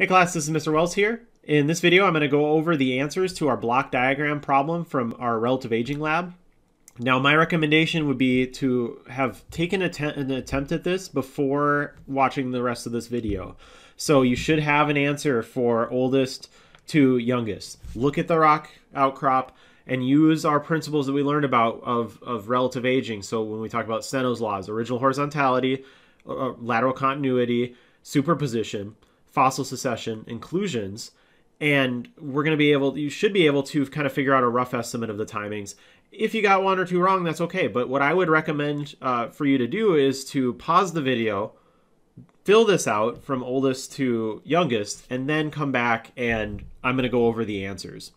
Hey class, this is Mr. Wells here. In this video, I'm going to go over the answers to our block diagram problem from our relative aging lab. Now, my recommendation would be to have taken an attempt at this before watching the rest of this video. So you should have an answer for oldest to youngest. Look at the rock outcrop and use our principles that we learned about of, of relative aging. So when we talk about Steno's laws, original horizontality, uh, lateral continuity, superposition, fossil succession inclusions and we're going to be able you should be able to kind of figure out a rough estimate of the timings. If you got one or two wrong that's okay but what i would recommend uh, for you to do is to pause the video fill this out from oldest to youngest and then come back and i'm going to go over the answers.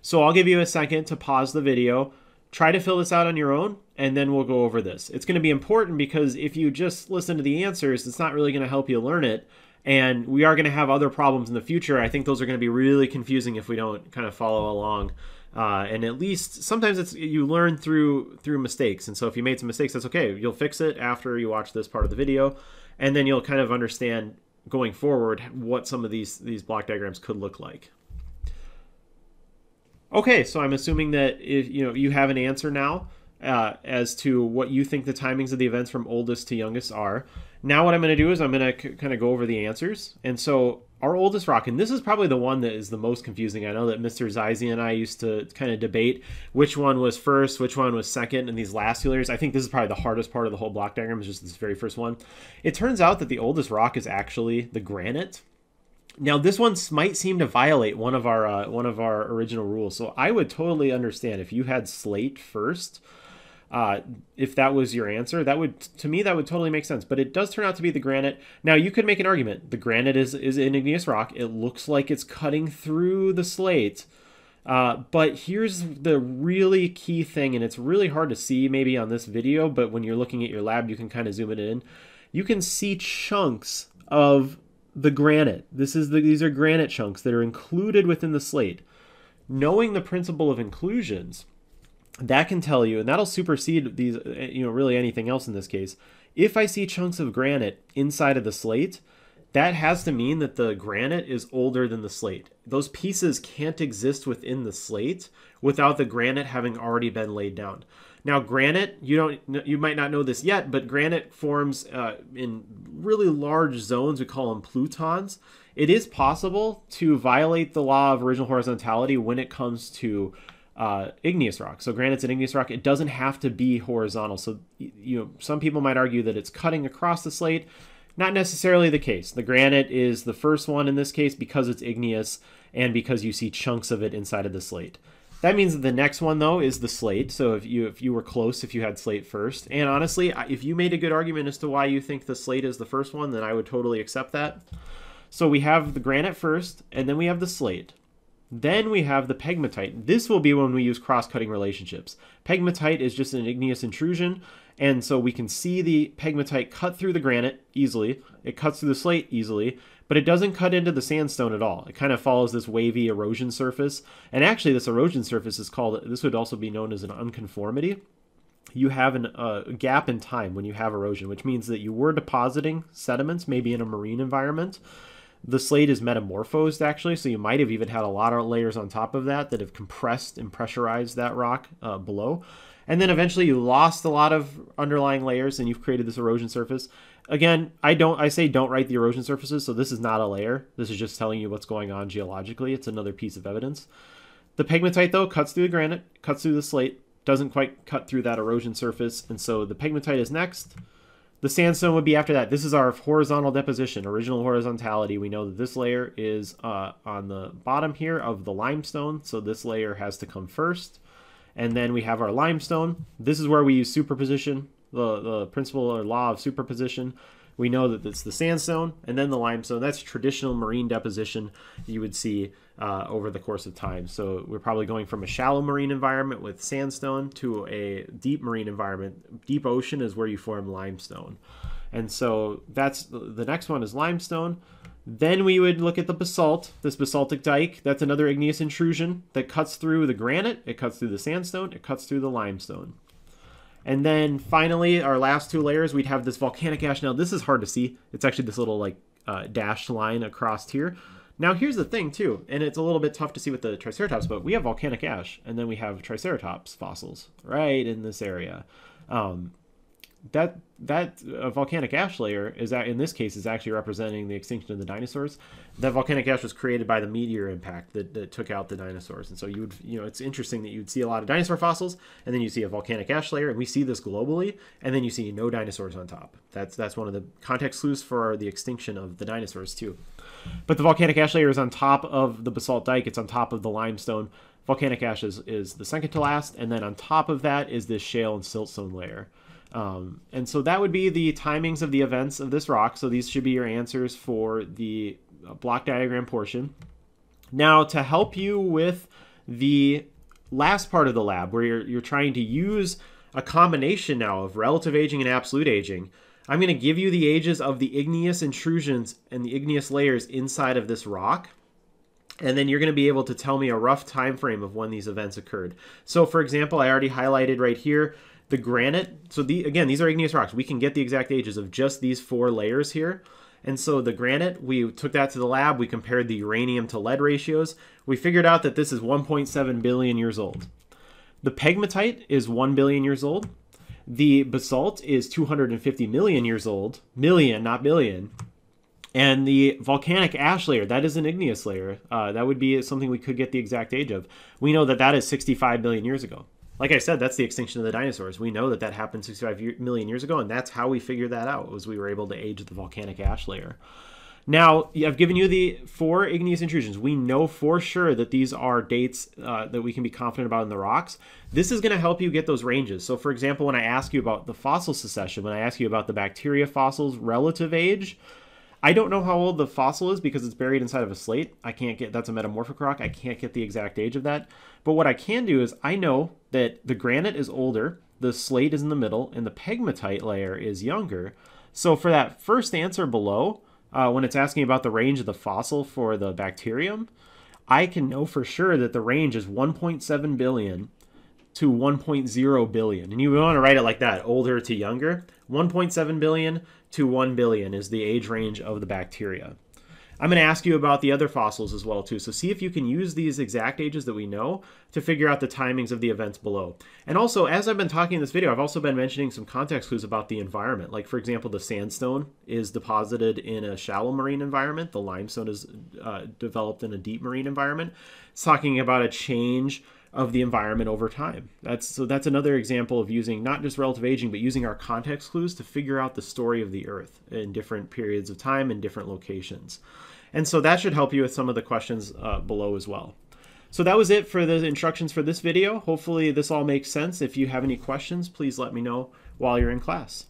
So i'll give you a second to pause the video try to fill this out on your own and then we'll go over this. It's going to be important because if you just listen to the answers it's not really going to help you learn it and we are going to have other problems in the future. I think those are going to be really confusing if we don't kind of follow along. Uh, and at least sometimes it's you learn through through mistakes. And so if you made some mistakes, that's okay. You'll fix it after you watch this part of the video, and then you'll kind of understand going forward what some of these these block diagrams could look like. Okay, so I'm assuming that if you know you have an answer now uh, as to what you think the timings of the events from oldest to youngest are. Now what I'm going to do is I'm going to c- kind of go over the answers. And so our oldest rock, and this is probably the one that is the most confusing. I know that Mr. Zizi and I used to kind of debate which one was first, which one was second in these last few layers. I think this is probably the hardest part of the whole block diagram is just this very first one. It turns out that the oldest rock is actually the granite. Now this one might seem to violate one of our uh, one of our original rules. So I would totally understand if you had slate first uh, if that was your answer, that would to me that would totally make sense. But it does turn out to be the granite. Now you could make an argument. The granite is is an igneous rock. It looks like it's cutting through the slate. Uh, but here's the really key thing, and it's really hard to see maybe on this video, but when you're looking at your lab, you can kind of zoom it in. You can see chunks of the granite. This is the, these are granite chunks that are included within the slate. Knowing the principle of inclusions, that can tell you, and that'll supersede these, you know, really anything else in this case. If I see chunks of granite inside of the slate, that has to mean that the granite is older than the slate. Those pieces can't exist within the slate without the granite having already been laid down. Now, granite, you don't, you might not know this yet, but granite forms uh, in really large zones. We call them plutons. It is possible to violate the law of original horizontality when it comes to uh, igneous rock. So granite's an igneous rock. It doesn't have to be horizontal. So you know, some people might argue that it's cutting across the slate. Not necessarily the case. The granite is the first one in this case because it's igneous and because you see chunks of it inside of the slate. That means that the next one though is the slate. So if you if you were close, if you had slate first, and honestly, if you made a good argument as to why you think the slate is the first one, then I would totally accept that. So we have the granite first, and then we have the slate. Then we have the pegmatite. This will be when we use cross-cutting relationships. Pegmatite is just an igneous intrusion, and so we can see the pegmatite cut through the granite easily. It cuts through the slate easily, but it doesn't cut into the sandstone at all. It kind of follows this wavy erosion surface. And actually, this erosion surface is called, this would also be known as an unconformity. You have a uh, gap in time when you have erosion, which means that you were depositing sediments, maybe in a marine environment, the slate is metamorphosed actually, so you might have even had a lot of layers on top of that that have compressed and pressurized that rock uh, below. And then eventually you lost a lot of underlying layers and you've created this erosion surface. Again, I don't I say don't write the erosion surfaces, so this is not a layer. This is just telling you what's going on geologically. It's another piece of evidence. The pegmatite though cuts through the granite, cuts through the slate, doesn't quite cut through that erosion surface, and so the pegmatite is next. The sandstone would be after that. This is our horizontal deposition, original horizontality. We know that this layer is uh, on the bottom here of the limestone, so this layer has to come first. And then we have our limestone. This is where we use superposition, the, the principle or law of superposition. We know that it's the sandstone and then the limestone. That's traditional marine deposition you would see uh, over the course of time. So we're probably going from a shallow marine environment with sandstone to a deep marine environment. Deep ocean is where you form limestone. And so that's the next one is limestone. Then we would look at the basalt, this basaltic dike. That's another igneous intrusion that cuts through the granite, it cuts through the sandstone, it cuts through the limestone. And then finally, our last two layers, we'd have this volcanic ash. Now, this is hard to see. It's actually this little like uh, dashed line across here. Now here's the thing too, and it's a little bit tough to see with the Triceratops, but we have volcanic ash, and then we have Triceratops fossils right in this area. Um, that that uh, volcanic ash layer is that in this case is actually representing the extinction of the dinosaurs. That volcanic ash was created by the meteor impact that, that took out the dinosaurs, and so you would you know it's interesting that you'd see a lot of dinosaur fossils, and then you see a volcanic ash layer, and we see this globally, and then you see no dinosaurs on top. That's that's one of the context clues for the extinction of the dinosaurs too. But the volcanic ash layer is on top of the basalt dike. It's on top of the limestone. Volcanic ash is, is the second to last, and then on top of that is this shale and siltstone layer. Um, and so that would be the timings of the events of this rock. So these should be your answers for the uh, block diagram portion. Now, to help you with the last part of the lab, where you're, you're trying to use a combination now of relative aging and absolute aging, I'm going to give you the ages of the igneous intrusions and the igneous layers inside of this rock. And then you're going to be able to tell me a rough time frame of when these events occurred. So, for example, I already highlighted right here the granite, so the again, these are igneous rocks. We can get the exact ages of just these four layers here. And so the granite, we took that to the lab. We compared the uranium to lead ratios. We figured out that this is 1.7 billion years old. The pegmatite is 1 billion years old. The basalt is 250 million years old. Million, not billion. And the volcanic ash layer, that is an igneous layer. Uh, that would be something we could get the exact age of. We know that that is 65 billion years ago like I said, that's the extinction of the dinosaurs. We know that that happened 65 million years ago, and that's how we figured that out. Was we were able to age the volcanic ash layer. Now, I've given you the four igneous intrusions. We know for sure that these are dates uh, that we can be confident about in the rocks. This is going to help you get those ranges. So, for example, when I ask you about the fossil succession, when I ask you about the bacteria fossils relative age, I don't know how old the fossil is because it's buried inside of a slate. I can't get that's a metamorphic rock. I can't get the exact age of that. But what I can do is I know that the granite is older, the slate is in the middle, and the pegmatite layer is younger. So for that first answer below, uh, when it's asking about the range of the fossil for the bacterium, I can know for sure that the range is 1.7 billion to 1.0 billion. And you want to write it like that, older to younger. 1.7 billion to 1 billion is the age range of the bacteria. I'm going to ask you about the other fossils as well too. So see if you can use these exact ages that we know to figure out the timings of the events below. And also, as I've been talking in this video, I've also been mentioning some context clues about the environment. Like for example, the sandstone is deposited in a shallow marine environment. The limestone is uh, developed in a deep marine environment. It's talking about a change of the environment over time. That's so that's another example of using not just relative aging, but using our context clues to figure out the story of the Earth in different periods of time and different locations. And so that should help you with some of the questions uh, below as well. So that was it for the instructions for this video. Hopefully this all makes sense. If you have any questions, please let me know while you're in class.